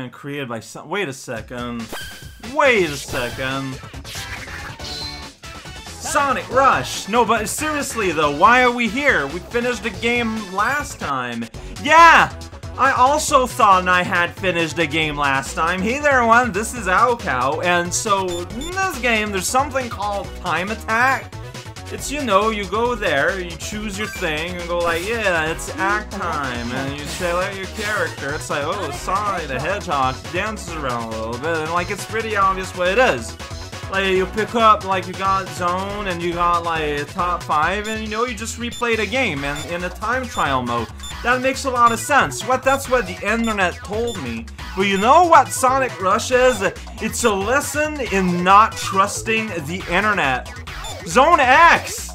Man, created by some. Wait a second. Wait a second. Sonic Rush! No, but seriously though, why are we here? We finished the game last time. Yeah! I also thought I had finished the game last time. Hey there, everyone, this is raocow, and so in this game, there's something called Time Attack. It's, you know, you go there, you choose your thing, and go like, yeah, it's act time, and you select your character. It's like, oh, Sonic the Hedgehog dances around a little bit, and like, it's pretty obvious what it is. Like, you pick up, like, you got Zone, and you got, like, top 5, and, you know, you just replay the game and in a time trial mode. That makes a lot of sense. What That's what the internet told me. But you know what Sonic Rush is? It's a lesson in not trusting the internet. Zone X!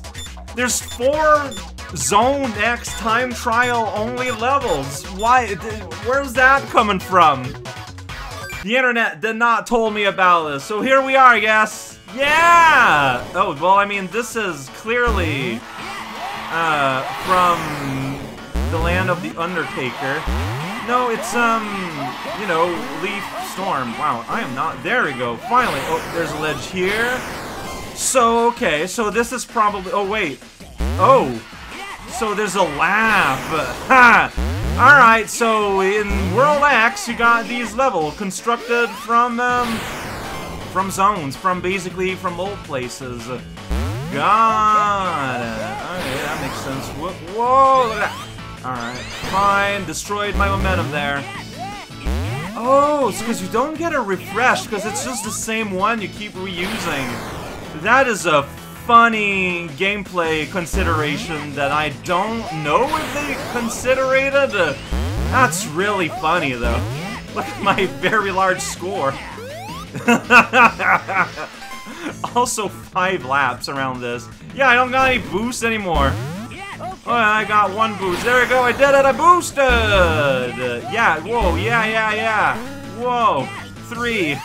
There's four Zone X time trial only levels. Why? Where's that coming from? The internet did not told me about this, so here we are, I guess. Yeah! Oh, well, I mean, this is clearly uh, from the land of the Undertaker. No, it's, um, you know, Leaf Storm. Wow, I am not. There we go. Finally. Oh, there's a ledge here. So, okay, so this is probably. Oh, wait. Oh. So there's a laugh. Ha! Alright, so in World X, you got these level constructed from, um, from zones, from basically from old places. God. Okay, that makes sense. Whoa, whoa. Alright, fine. Destroyed my momentum there. Oh, it's because you don't get a refresh, because it's just the same one you keep reusing. That is a funny gameplay consideration that I don't know if they considered. Uh, that's really funny, though. Look at my very large score. also, five laps around this. Yeah, I don't got any boost anymore. Oh, I got one boost. There we go. I did it. I boosted. Yeah. Whoa. Yeah. Yeah. Yeah. Whoa. Three.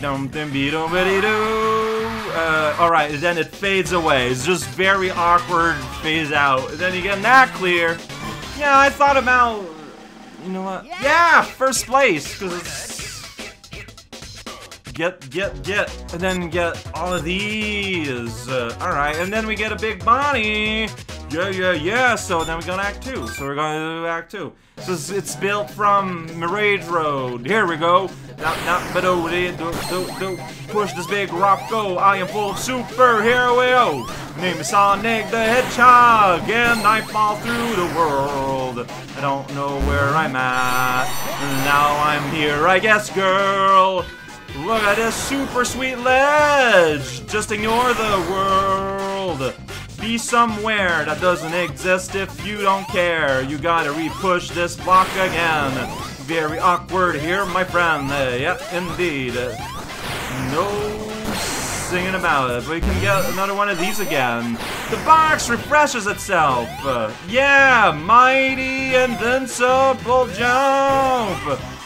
Dum dum be dum be doo. Uh, alright, then it fades away. It's just very awkward phase out. Then you get that clear. Yeah, I thought about. You know what? Yeah, first place because it's get get get, and then get all of these. Uh, all right, and then we get a big Bonnie. Yeah, yeah, yeah. So then we go to Act Two. So we're to do Act Two. So it's, it's built from Mirage Road. Here we go. Not, not, but oh, do, do, do, push this big rock go. I am full of superhero. Name is Sonic the Hedgehog, and I fall through the world. I don't know where I'm at. Now I'm here, I guess, girl. Look at this super sweet ledge. Just ignore the world. Be somewhere that doesn't exist if you don't care. You gotta re-push this block again. Very awkward here, my friend. Uh, yeah, indeed. Uh, no singing about it, we can get another one of these again. The box refreshes itself. Uh, yeah, mighty invincible jump.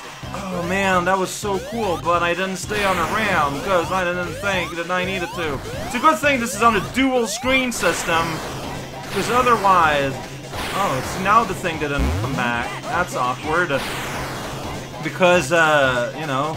Oh man, that was so cool, but I didn't stay on the RAM because I didn't think that I needed to. It's a good thing this is on a dual screen system, because otherwise... Oh, so now the thing didn't come back. That's awkward. Because, uh, you know,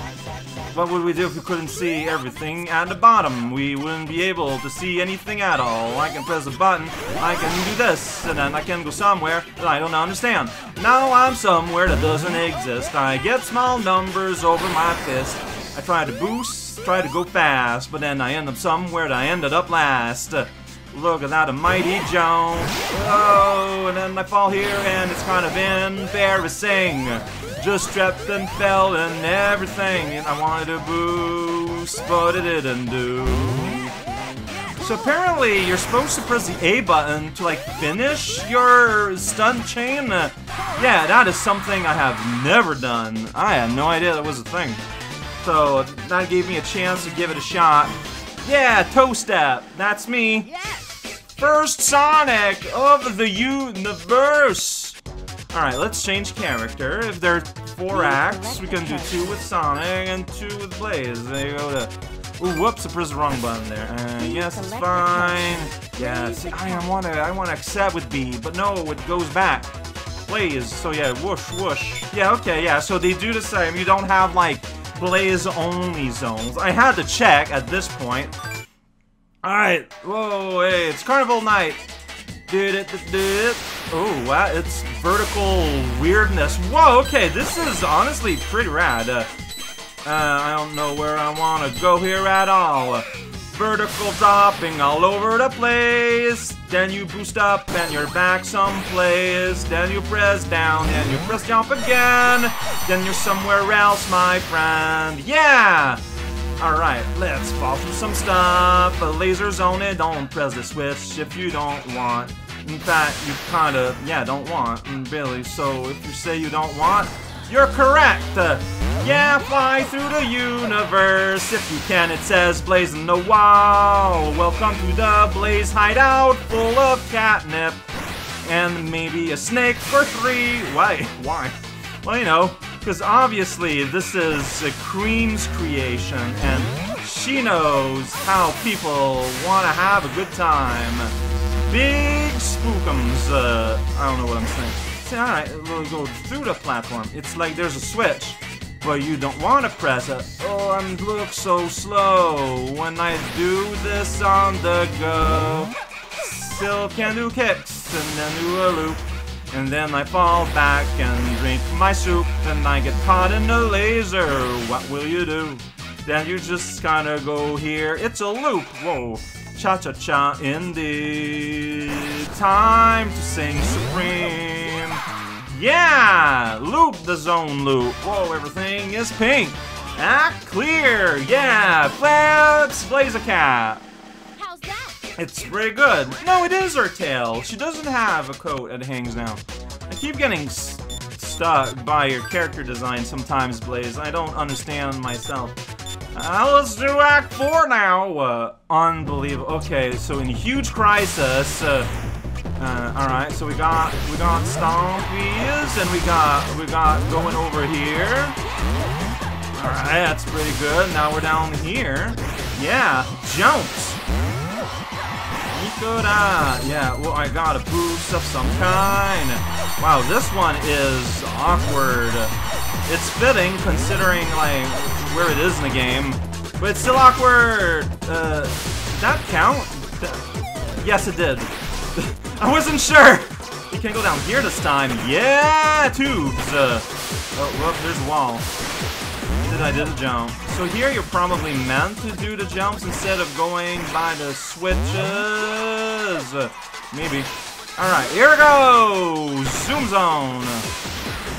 what would we do if we couldn't see everything at the bottom? We wouldn't be able to see anything at all. I can press a button, I can do this, and then I can go somewhere that I don't understand. Now I'm somewhere that doesn't exist. I get small numbers over my fist. I try to boost, try to go fast, but then I end up somewhere that I ended up last. Look at that, a mighty jump. Oh, and then I fall here, and it's kind of embarrassing. Just tripped and fell and everything, and I wanted to boost, but it didn't do. So apparently, you're supposed to press the A button to like finish your stunt chain. Yeah, that is something I have never done. I had no idea that was a thing. So that gave me a chance to give it a shot. Yeah, toe step. That's me. First Sonic of the universe. Alright, let's change character. If there are four acts, we can do two with Sonic and two with Blaze. There you go to... Ooh, whoops, I pressed the wrong button there. Uh, yes, it's fine. Yes, I want to I want to accept with B, but no, it goes back. Blaze. So yeah, whoosh, whoosh. Yeah, okay, yeah. So they do the same. You don't have like Blaze only zones. I had to check at this point. Alright, whoa, hey, it's Carnival Night. Oh, wow, it's vertical weirdness. Whoa, okay, this is honestly pretty rad. Uh, uh, I don't know where I want to go here at all. Vertical dropping all over the place. Then you boost up and you're back someplace. Then you press down and you press jump again. Then you're somewhere else, my friend. Yeah! Alright, let's fall through some stuff. A laser zone it, don't press the switch if you don't want. In fact, you kinda, yeah, don't want, mm, really. So if you say you don't want, you're correct. Yeah, fly through the universe if you can. It says blazing the wall. Welcome to the Blaze Hideout full of catnip. And maybe a snake for free. Why? Why? Well, you know, because obviously this is a Cream's creation, and she knows how people want to have a good time. Big spookums. Uh, I don't know what I'm saying. See, alright, we'll go through the platform. It's like there's a switch, but you don't want to press it. Oh, I'm look so slow when I do this on the go. Still can do kicks and then do a loop. And then I fall back and drink my soup. and I get caught in a laser. What will you do? Then you just kinda go here. It's a loop. Whoa. Cha cha cha indeed. Time to sing supreme. Yeah! Loop the zone loop. Whoa, everything is pink. Act clear. Yeah! Flaps Blazicat. How's that? It's pretty good. No, it is her tail. She doesn't have a coat that hangs down. I keep getting stuck by your character design sometimes, Blaze. I don't understand myself. Uh, let's do Act 4 now. Uh, unbelievable. Okay, so in Huge Crisis, uh, uh, all right. So we got we got Stompies, and we got we got going over here. All right, that's pretty good. Now we're down here. Yeah, jumps. Yeah, well, I got a boost of some kind. Wow, this one is awkward. It's fitting considering like where it is in the game, but it's still awkward. Uh, did that count? Yes, it did. I wasn't sure. You can go down here this time. Yeah, tubes. Uh, oh, whoop, there's a wall. I did a jump? So here you're probably meant to do the jumps instead of going by the switches. Maybe. All right, here we go. Zoom zone.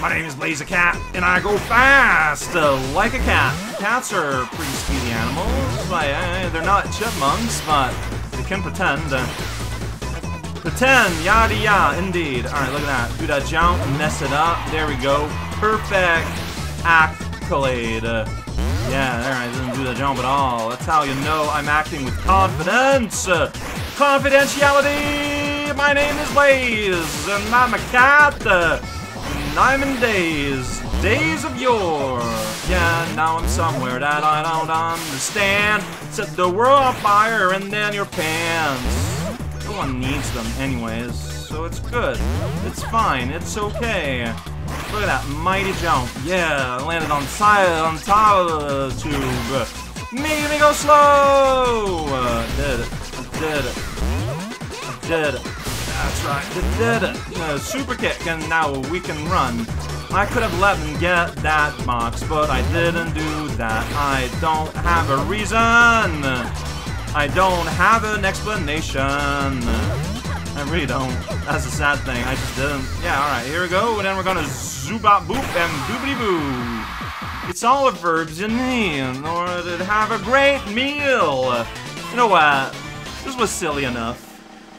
My name is Blazicat, and I go fast like a cat. Cats are pretty speedy animals. Uh, they're not chipmunks, but they can pretend. Pretend, yada yada, indeed. Alright, look at that. Do that jump, mess it up. There we go. Perfect accolade. Uh, yeah, there, I didn't do the jump at all. That's how you know I'm acting with confidence. Uh, confidentiality! My name is Blaze, and I'm a cat. Uh, I'm in days, days of yore. Yeah, now I'm somewhere that I don't understand. Set the world on fire and then your pants. No one needs them anyways, so it's good. It's fine, it's okay. Look at that mighty jump. Yeah, landed on side on top of the tube. Make me go slow! Uh, did it. Did it. Did it. That's right, did it. Uh, super kick, and now we can run. I could have let him get that box, but I didn't do that. I don't have a reason. I don't have an explanation. I really don't. That's a sad thing. I just didn't. Yeah, alright, here we go. And then we're gonna zoobop boop and boopity boo. It's all the verbs you need in order to have a great meal. You know what? This was silly enough.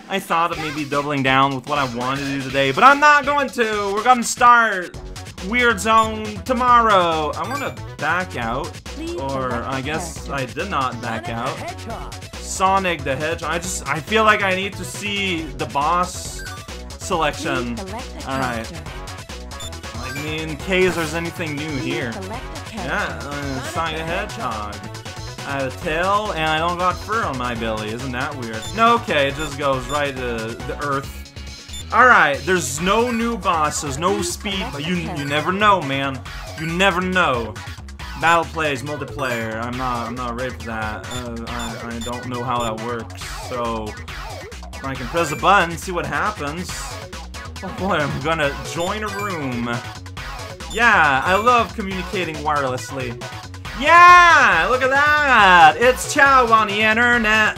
I thought of maybe doubling down with what I wanted to do today, but I'm not going to. We're gonna start Weird Zone tomorrow. I want to back out, or I guess I did not back out. Sonic the Hedgehog. I just I feel like I need to see the boss selection. All right. I mean, in case there's anything new here. Yeah, uh, Sonic the Hedgehog. I have a tail, and I don't got fur on my belly. Isn't that weird? No, okay, it just goes right to the earth. Alright, there's no new bosses, no speed, but you you never know, man. You never know. Battle plays, multiplayer. I'm not I'm not ready for that. Uh, I, I don't know how that works. So I can press a button, see what happens. Oh boy, I'm gonna join a room. Yeah, I love communicating wirelessly. Yeah, look at that! It's Chow on the internet.